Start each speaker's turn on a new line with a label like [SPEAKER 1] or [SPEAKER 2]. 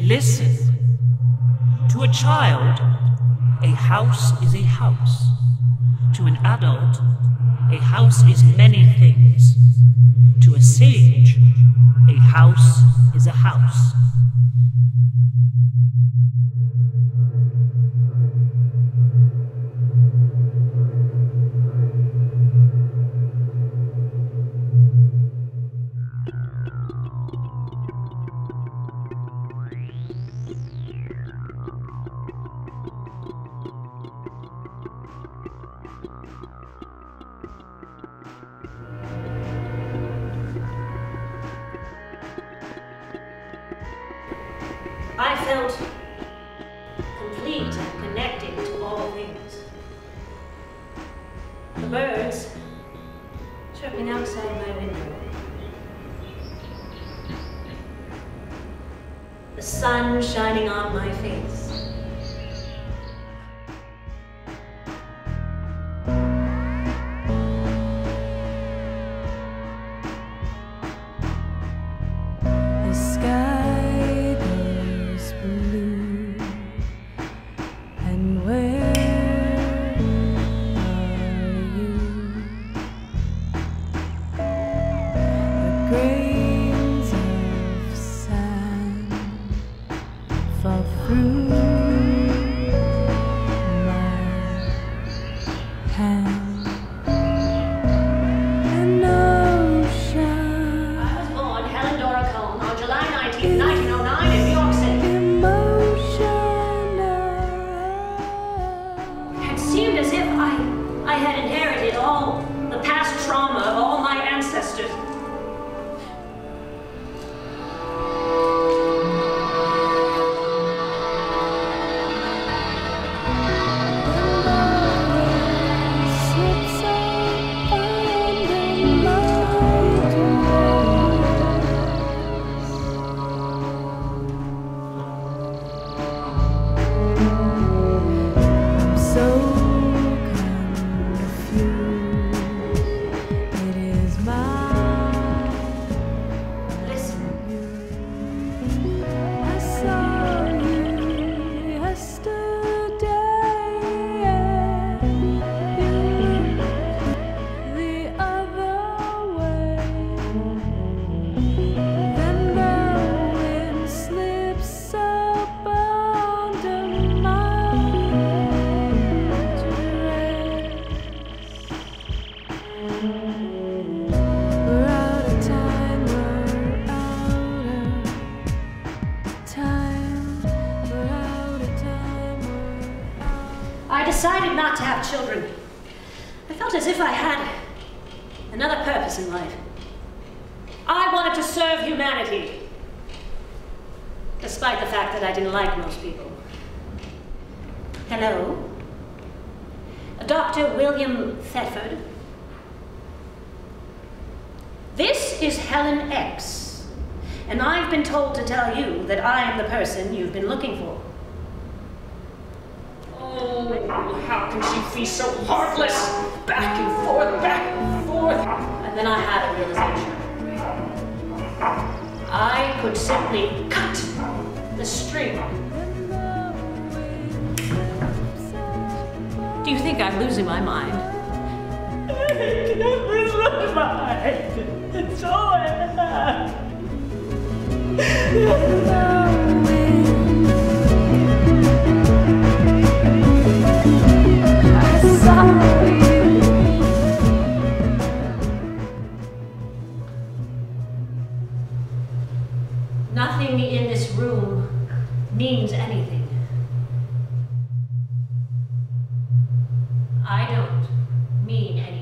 [SPEAKER 1] Listen. To a child, a house is a house. To an adult, a house is many things. To a sage, a house is a house.
[SPEAKER 2] I felt complete and connected to all things. The birds chirping outside my window. The sun shining on my face. I had inherited decided not to have children. I felt as if I had another purpose in life. I wanted to serve humanity, despite the fact that I didn't like most people. Hello? Dr. William Thetford. This is Helen X, and I've been told to tell you that I am the person you've been looking for.
[SPEAKER 1] Oh, how can she be so heartless? Back and forth, back and forth.
[SPEAKER 2] And then I had a realization. I could simply cut the string. Do you think I'm losing my mind?
[SPEAKER 1] I can't lose my mind. It's all I have.
[SPEAKER 2] I don't mean anything.